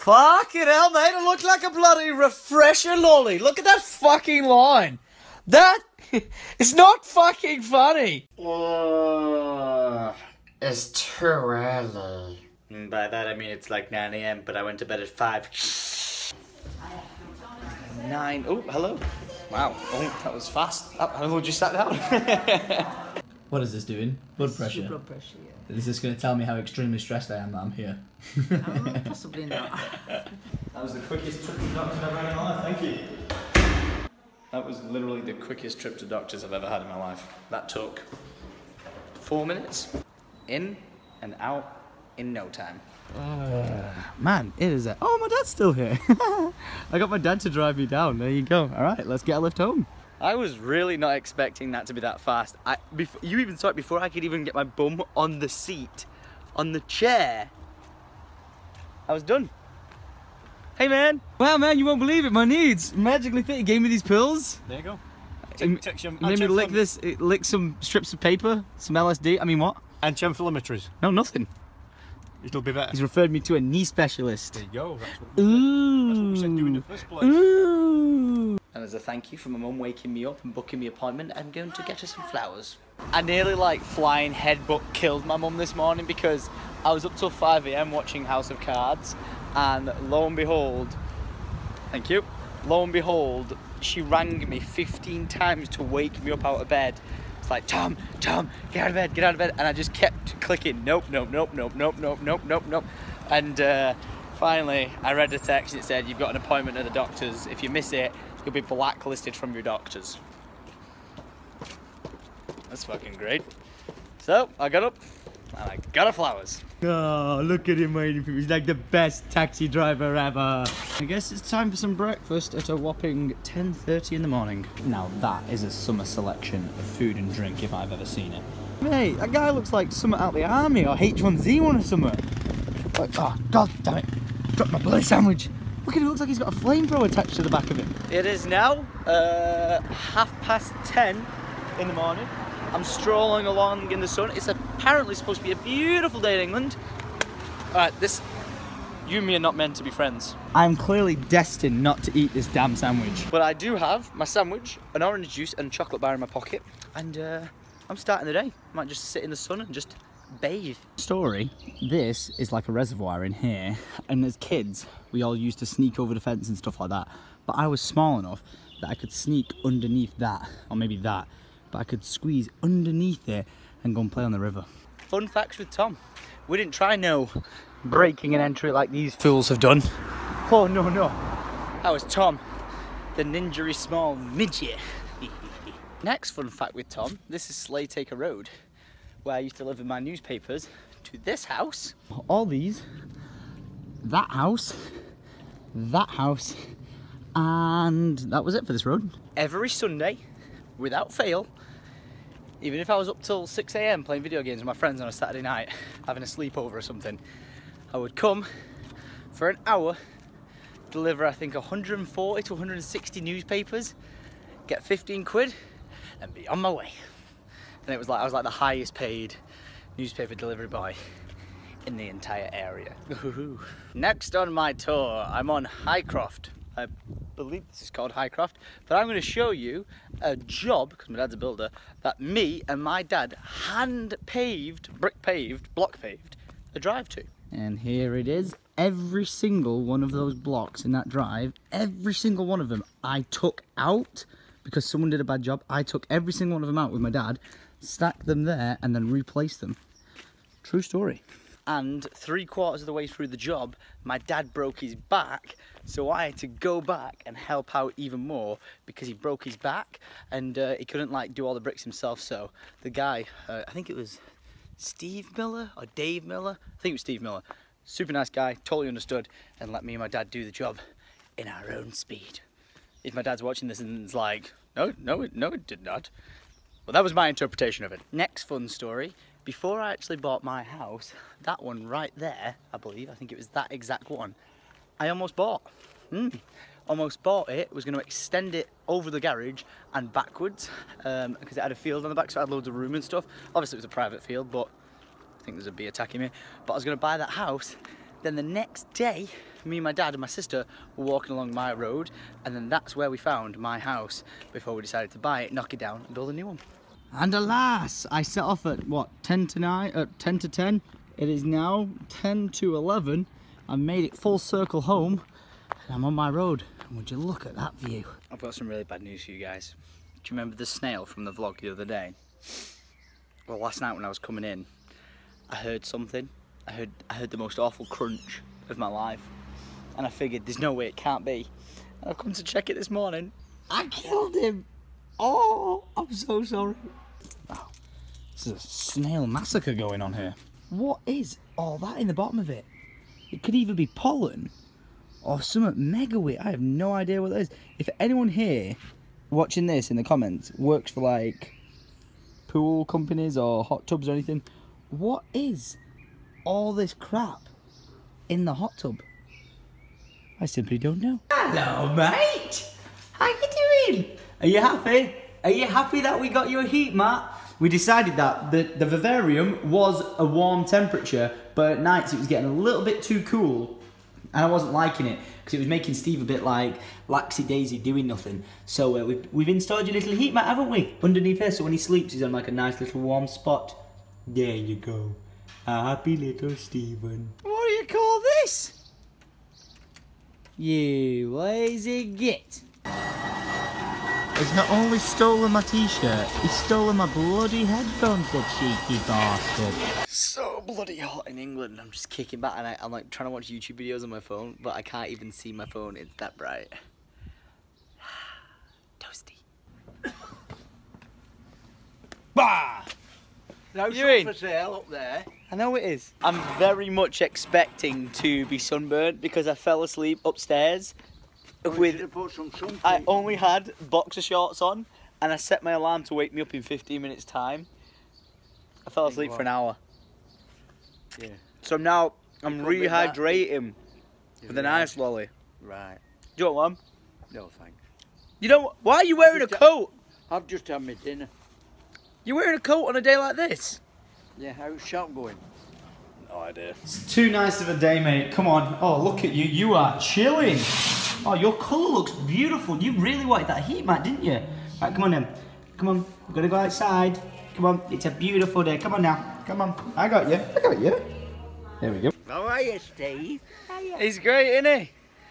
Fucking hell, mate, it looked like a bloody refresher lolly. Look at that fucking line. That is not fucking funny. Uh, it's too early. And by that I mean it's like 9 a.m., but I went to bed at 5. 9. Oh, hello. Wow. Oh, that was fast. Oh, hello, just sat down. What is this doing? Blood pressure. Blood pressure, yeah. Is this going to tell me how extremely stressed I am that I'm here? Oh, possibly not. That was the quickest trip to doctors I've ever had in my life. Thank you. That was literally the quickest trip to doctors I've ever had in my life. That took four minutes, in and out in no time. Uh, man, it is a. Oh, my dad's still here. I got my dad to drive me down. There you go. All right, let's get a lift home. I was really not expecting that to be that fast. I, before, you even saw it before I could even get my bum on the seat, on the chair. I was done. Hey man, Wow, man, you won't believe it. My needs magically fit. He gave me these pills. There you go. He Take some made me lick this, it lick some strips of paper, some LSD. I mean, what? And Antiinflammatories. No, nothing. It'll be better. He's referred me to a knee specialist. There you go. That's what, that's Ooh. what we said do in the first place. Ooh. And as a thank you for my mum waking me up and booking me appointment, I'm going to get her some flowers. I nearly like flying headbutt killed my mum this morning because I was up till 5 a.m. watching House of Cards, and lo and behold, thank you, lo and behold, she rang me 15 times to wake me up out of bed. It's like, Tom, Tom, get out of bed, get out of bed. And I just kept clicking, nope, nope, nope, nope, nope, nope, nope, nope, nope. And uh, finally, I read the text and it said, you've got an appointment at the doctor's. If you miss it, you'll be blacklisted from your doctors. That's fucking great. So, I got up and I got her flowers. Oh, look at him waiting for me. He's like the best taxi driver ever. I guess it's time for some breakfast at a whopping 10.30 in the morning. Now that is a summer selection of food and drink if I've ever seen it. Mate, that guy looks like someone out the army or H1Z1 or something. Like, oh, god damn it. Dropped my bloody sandwich. Look at it, looks like he's got a flamethrower attached to the back of it. It is now uh, half past 10 in the morning. I'm strolling along in the sun. It's apparently supposed to be a beautiful day in England. Alright, this. You and me are not meant to be friends. I'm clearly destined not to eat this damn sandwich. But I do have my sandwich, an orange juice, and a chocolate bar in my pocket. And uh, I'm starting the day. I Might just sit in the sun and just bathe. story, this is like a reservoir in here, and as kids, we all used to sneak over the fence and stuff like that. But I was small enough that I could sneak underneath that, or maybe that, but I could squeeze underneath it and go and play on the river. Fun facts with Tom. We didn't try no breaking an entry like these fools have done. Oh no no. That was Tom, the ninja small midget. Next fun fact with Tom, this is Slaytaker Road, where I used to live with my newspapers to this house. All these, that house, that house, and that was it for this road. Every Sunday, without fail, even if I was up till 6 a.m. playing video games with my friends on a Saturday night, having a sleepover or something, I would come for an hour, deliver I think 140 to 160 newspapers, get 15 quid, and be on my way. And it was like I was like the highest paid newspaper delivery boy in the entire area. Next on my tour, I'm on Highcroft. I believe this is called Highcroft, but I'm going to show you a job, because my dad's a builder, that me and my dad hand paved, brick paved, block paved, a drive to. And here it is. Every single one of those blocks in that drive, every single one of them, I took out because someone did a bad job. I took every single one of them out with my dad, stacked them there, and then replace them. True story. And three quarters of the way through the job, my dad broke his back, so I had to go back and help out even more because he broke his back and uh, he couldn't like do all the bricks himself. So the guy, uh, I think it was Steve Miller or Dave Miller, I think it was Steve Miller, super nice guy, totally understood, and let me and my dad do the job in our own speed. If my dad's watching this and it's like, no, no, no, it did not. Well, that was my interpretation of it. Next fun story. Before I actually bought my house, that one right there, I believe, I think it was that exact one, I almost bought. Hmm. Almost bought it, was going to extend it over the garage and backwards um, because it had a field on the back, so it had loads of room and stuff. Obviously, it was a private field, but I think there's a bee attacking me. But I was going to buy that house Then the next day, me and my dad and my sister were walking along my road, and then that's where we found my house before we decided to buy it, knock it down, and build a new one. And alas, I set off at what 10 to 9, uh, 10 to 10. It is now 10 to 11. I made it full circle home, and I'm on my road. And would you look at that view? I've got some really bad news for you guys. Do you remember the snail from the vlog the other day? Well, last night when I was coming in, I heard something. I heard I heard the most awful crunch of my life, and I figured there's no way it can't be. And I've come to check it this morning. I killed him. Oh, I'm so sorry. Wow. This is a snail massacre going on here. What is all that in the bottom of it? It could either be pollen or some mega weird. I have no idea what that is. If anyone here watching this in the comments works for like pool companies or hot tubs or anything, what is all this crap in the hot tub? I simply don't know. Hello, mate. How you doing? Are you happy? Are you happy that we got you a heat mat? We decided that the, the vivarium was a warm temperature, but at nights it was getting a little bit too cool. And I wasn't liking it because it was making Steve a bit like laxy daisy doing nothing. So uh, we've, we've installed your little heat mat, haven't we? Underneath here, so when he sleeps, he's on like a nice little warm spot. There you go. A happy little Stephen. What do you call this? You lazy git. He's not only stolen my t-shirt, he's stolen my bloody headphones, the cheeky bastard. So bloody hot in England. I'm just kicking back and I, I'm like trying to watch YouTube videos on my phone, but I can't even see my phone. It's that bright. Toasty. bah! No You in? for sale up there. I know it is. I'm very much expecting to be sunburnt because I fell asleep upstairs with put some sun I only had boxer shorts on and I set my alarm to wake me up in 15 minutes time. I fell asleep for an hour. Yeah. So now I'm could be that. rehydrating with an Right. ice lolly. Right. Do you want one? No thanks. You don't. Why are you wearing a coat? I've just had my dinner. You're wearing a coat on a day like this. Yeah, how's shop going? No idea. It's too nice of a day, mate. Come on. Oh, look at you. You are chilling. Oh, your colour looks beautiful. You really wanted that heat mat, didn't you? Right, come on then. Come on. We're going to go outside. Come on. It's a beautiful day. Come on now. Come on. I got you. I got you. There we go. How are you, Steve? He's great, isn't he?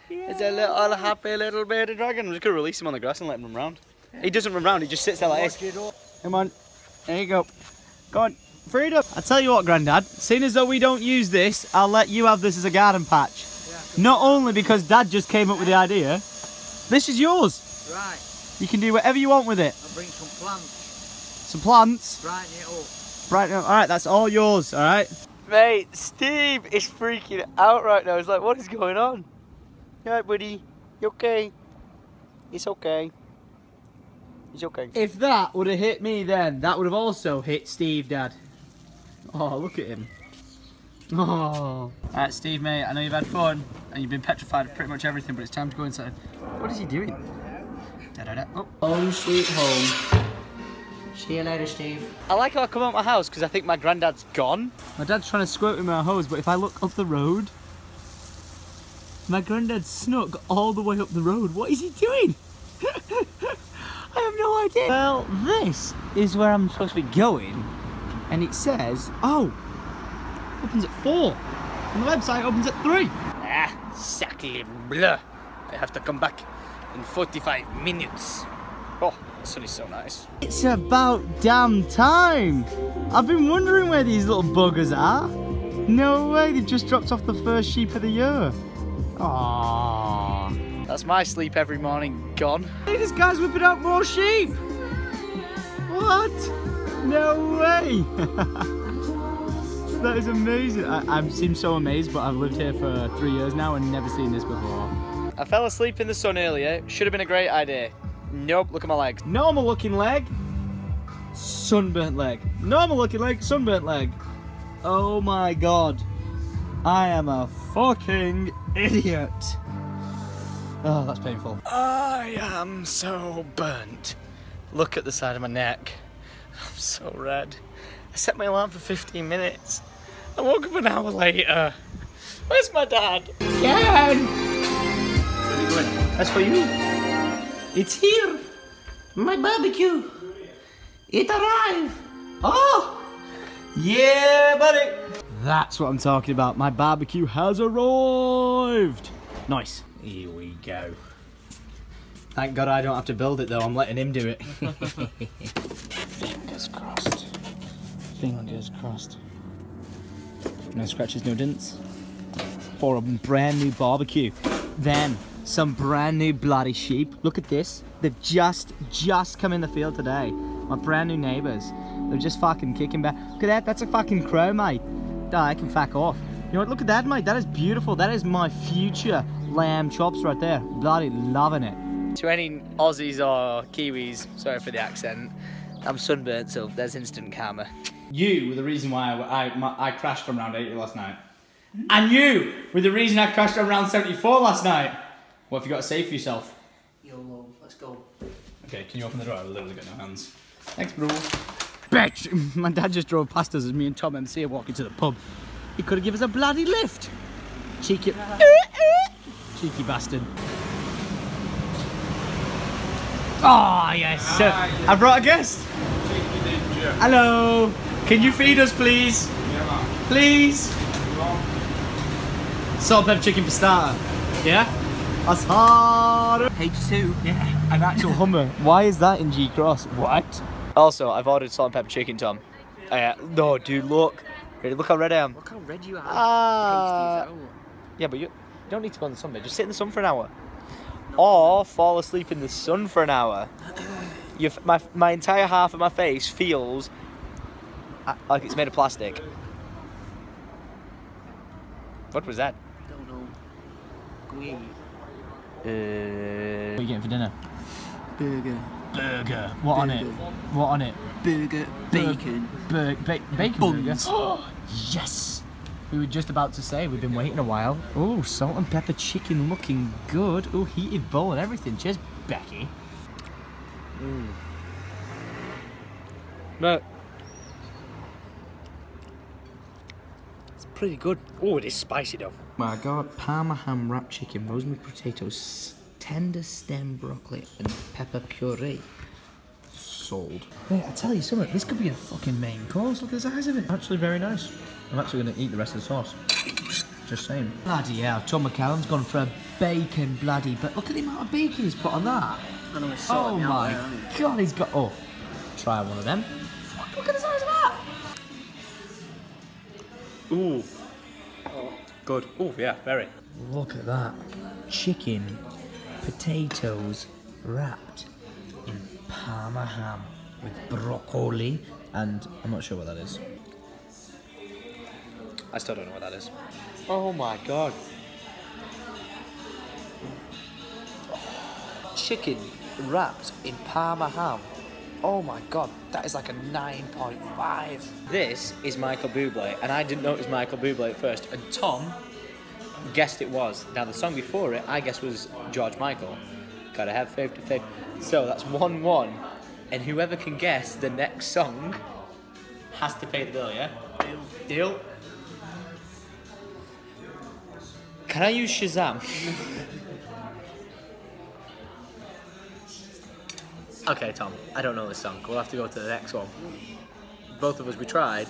He's a little happy little bearded dragon. I'm just gonna release him on the grass and let him run round. He doesn't run round. He just sits there like this. Watch. Come on. There you go. Go on. Freedom. I tell you what, Grandad. Seeing as though we don't use this, I'll let you have this as a garden patch. Not only because Dad just came up with the idea, this is yours. Right, You can do whatever you want with it. I'll bring some plants. Some plants. Brighten it up. Right now. All right, that's all yours. All right. Mate, Steve is freaking out right now. He's like, what is going on? You alright, buddy? You okay? It's okay. It's okay. If that would have hit me, then that would have also hit Steve, Dad. Oh, look at him. Oh. All right, Steve, mate. I know you've had fun and you've been petrified of pretty much everything, but it's time to go inside. What is he doing? Da-da-da. Oh. Home sweet home. See you later, Steve. I like how I come out my house because I think my granddad's gone. My dad's trying to squirt me with my hose, but if I look up the road, my granddad snuck all the way up the road. What is he doing? I have no idea. Well, this is where I'm supposed to be going, and it says, oh, opens at four. On the website, opens at three. Ah, sacre bleu. I have to come back in 45 minutes. Oh, the sun is so nice. It's about damn time. I've been wondering where these little buggers are. No way, they've just dropped off the first sheep of the year. Aww. That's my sleep every morning gone. Hey, this guy's whipping out more sheep. What? No way. that is amazing. I, I seem so amazed, but I've lived here for three years now and never seen this before. I fell asleep in the sun earlier. Should have been a great idea. Nope, look at my legs. Normal looking leg, sunburnt leg. Normal looking leg, sunburnt leg. Oh my god. I am a fucking idiot. Oh, that's painful. I am so burnt. Look at the side of my neck. I'm so red. I set my alarm for 15 minutes. I woke up an hour later. Where's my dad? Ken! That's for you. It's here! My barbecue! It arrived! Oh! Yeah, buddy. That's what I'm talking about. My barbecue has arrived. Nice. Here we go. Thank God I don't have to build it though. I'm letting him do it. Fingers crossed. Fingers crossed. No scratches, no dents. For a brand new barbecue. Then some brand new bloody sheep. Look at this. They've just, just come in the field today. My brand new neighbours. They're just fucking kicking back. Look at that. That's a fucking crow, mate. Nah, I can fuck off. You know what? Look at that, mate. That is beautiful. That is my future lamb chops right there. Bloody loving it. To any Aussies or Kiwis, sorry for the accent, I'm sunburnt, so there's instant karma. You were the reason why I, I, my, I crashed on round 80 last night. And you were the reason I crashed on round 74 last night. What have you got to say for yourself? YOLO, let's go. Okay, can you open the door? I've literally got no hands. Thanks, bro. Bitch! My dad just drove past us as me and Tom MC are walking to the pub. He could have given us a bloody lift. Cheeky. Cheeky bastard. Oh, yes. sir. Ah, I brought a guest. Hello. Can you feed us, please? Please. Salt and pepper chicken for starter. Yeah? That's hard. H2. Yeah, an actual Hummer. Why is that in Gee Cross? What? Also, I've ordered salt and pepper chicken, Tom. Uh, no, dude, look. Really, Look how red I am. Look how red you are. Ah. Pasties. Yeah, but you, you don't need to go in the sun, mate. Just sit in the sun for an hour. Or fall asleep in the sun for an hour. Your, f- my, my entire half of my face feels uh, like it's made of plastic. What was that? Don't know. Go eat. What are you getting for dinner? Burger. Burger. What on it? What on it? Burger. Bacon. Bur- ba- bacon Buns. burger. yes. We were just about to say we've been waiting a while. Oh, salt and pepper chicken looking good. Oh, heated bowl and everything. Cheers, Becky. No. It's pretty good. Oh, it is spicy though. My God, Parma ham wrapped chicken, rosemary potatoes, tender stem broccoli, and pepper puree. Sold. Mate, I tell you something, this could be a fucking main course. Look at the size of it. Actually, very nice. I'm actually going to eat the rest of the sauce. Just saying. Bloody hell, Tom McCallum's gone for a bacon bloody, but look at the amount of bacon he's put on that. I know Oh sorting out my there, god, he's got. Oh, try one of them. Fuck, look at the size of that. Ooh. Good. Oh, yeah, very. Look at that. Chicken, potatoes wrapped in parma ham with broccoli and I'm not sure what that is. I still don't know what that is. Oh my god. Chicken wrapped in parma ham. Oh my god, that is like a 9.5. This is Michael Bublé, and I didn't know it was Michael Bublé at first, and Tom guessed it was. Now, the song before it, I guess, was George Michael. Gotta have faith to faith. So that's 1 1, and whoever can guess the next song has to pay the bill, yeah? Deal. Deal? Can I use Shazam? okay, Tom. I don't know this song. We'll have to go to the next one. Both of us, we tried.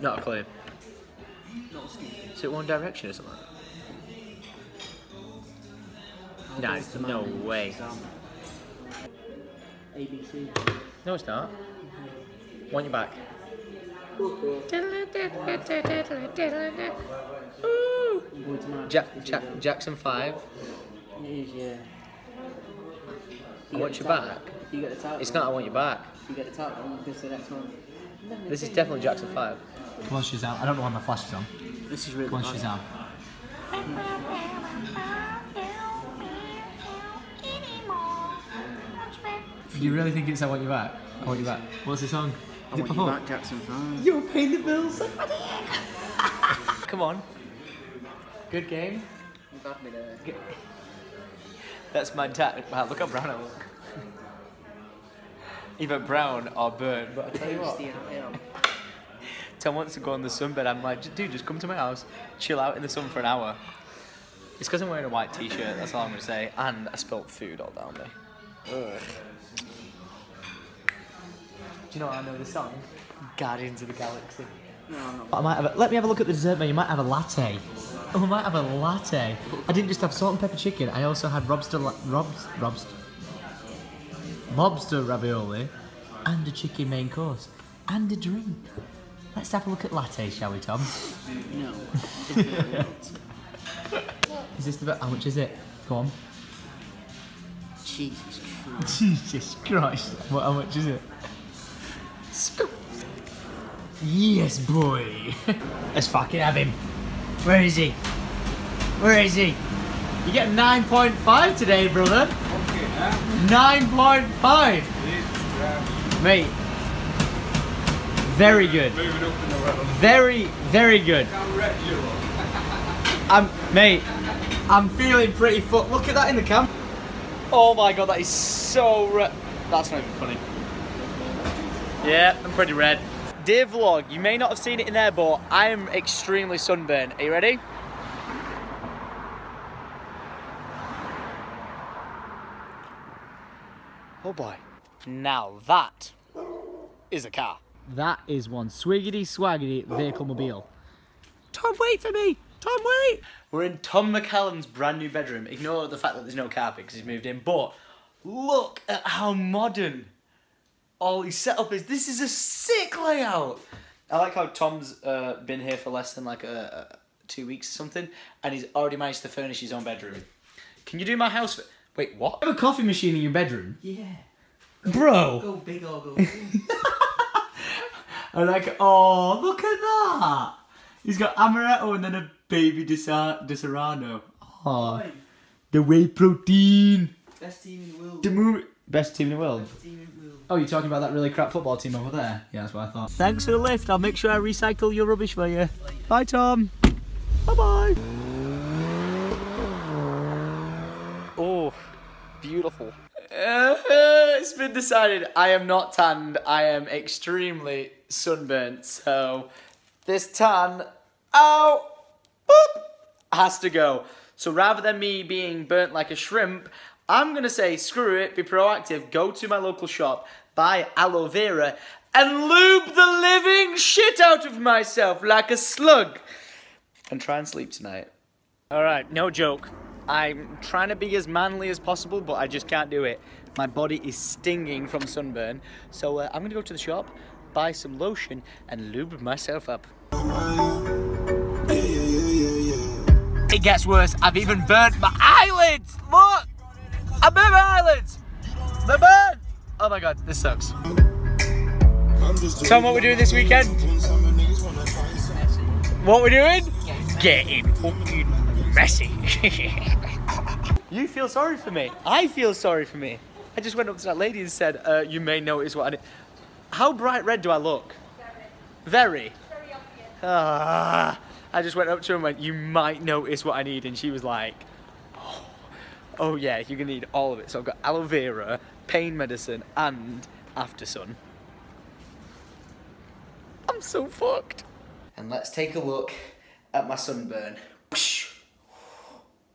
Not a clue. Is it One Direction or something? No, no way. ABC. No, it's not. Mm-hmm. Want you back? I'm going to Manchester. Jack, Jack, Jackson 5. It is, yeah. I want you back. If you get the title, It's not I Want You Back. You get the title, I'm going to the next one. This is definitely Jackson 5. Come on, Shazam. I don't know why my flash is on. This is really Come on, bad. Shazam. Do you really think it's I Want You Back? I Want You Back. What's the song? I want you back, Jackson 5. You're paying the bills. Come on. Good game. You've had me there. That's my dad. Wow, look how brown I look. Either brown or burnt, but I tell you what. Tasty, I am. Tom wants to go on the sunbed. I'm like, dude, just come to my house, chill out in the sun for an hour. It's because I'm wearing a white t-shirt. That's all I'm gonna say. And I spilt food all down me. Ugh. Do you know what I know the song? Guardians of the Galaxy. No, I might have a, let me have a look at the dessert menu. You might have a latte. Oh, I might have a latte. I didn't just have salt and pepper chicken. I also had lobster, la- robs, robs, lobster ravioli, and a chicken main course, and a drink. Let's have a look at latte, shall we, Tom? No. Is this the bit? How much is it? Go on. Jesus Christ. Jesus Christ. What, how much is it? Yes, boy. Let's fucking have him. Where is he? Where is he? You get 9.5 today, brother. 9.5. Mate. Very good. Very, very good. I'm, mate, I'm feeling pretty full. Look at that in the cam. Oh my god, that is so red. That's not even funny. Yeah, I'm pretty red. Dear vlog, you may not have seen it in there, but I am extremely sunburned. Are you ready? Oh boy. Now that is a car. That is one swiggity swaggity vehicle mobile. Tom, wait for me! Tom, wait! We're in Tom McCallum's brand new bedroom. Ignore the fact that there's no carpet because he's moved in, but look at how modern all his setup is. This is a sick layout. I like how Tom's uh, been here for less than like a, a, two weeks or something, and he's already managed to furnish his own bedroom. Can you do my house? For... Wait, what? You have a coffee machine in your bedroom, Yeah. bro. Go big or go I'm like, oh, look at that. He's got amaretto and then a baby Disa- Disaronno. Oh, the whey protein. Best team in the world. The movie. Best team in the world. Best team in the world. Oh, you're talking about that really crap football team over there? Yeah, that's what I thought. Thanks for the lift. I'll make sure I recycle your rubbish for you. Bye, Tom. Bye bye bye. Oh, beautiful. Uh, it's been decided I am not tanned. I am extremely sunburnt. So this tan, oh, boop, has to go. So rather than me being burnt like a shrimp, I'm gonna say screw it, be proactive, go to my local shop, buy aloe vera, and lube the living shit out of myself like a slug, and try and sleep tonight. All right, no joke. I'm trying to be as manly as possible, but I just can't do it. My body is stinging from sunburn, so uh, I'm gonna go to the shop, buy some lotion, and lube myself up. It gets worse. I've even burnt my eyelids. Look, I burnt my eyelids. They're burnt. Oh my god, this sucks. Tom, what we're doing this weekend? What we're doing? Getting fucking messy. you feel sorry for me. I feel sorry for me. I just went up to that lady and said, uh, "You may notice what I did." How bright red do I look? Very. Ah, I just went up to her and went, "You might notice what I need," and she was like, "Oh, oh yeah, you're gonna need all of it." So I've got aloe vera, pain medicine, and after sun. I'm so fucked. And let's take a look at my sunburn.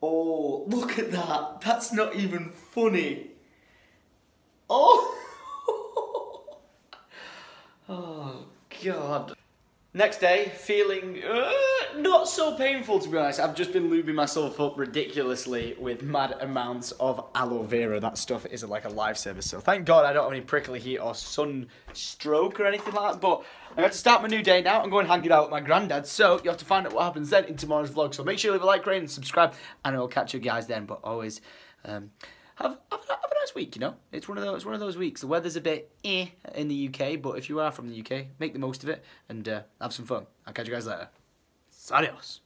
Oh, look at that. That's not even funny. Oh. oh, God. Next day, feeling uh, not so painful to be honest. I've just been lubing myself up ridiculously with mad amounts of aloe vera. That stuff is like a lifesaver. So thank God I don't have any prickly heat or sunstroke or anything like that. But I got to start my new day now. I'm going hanging out with my granddad. So you have to find out what happens then in tomorrow's vlog. So make sure you leave a like, rate, and subscribe, and I'll catch you guys then. But always. Um, have, have, a, have a nice week, you know. It's one of those one of those weeks. The weather's a bit eh in the UK, but if you are from the UK, make the most of it and uh, have some fun. I'll catch you guys later. Adios.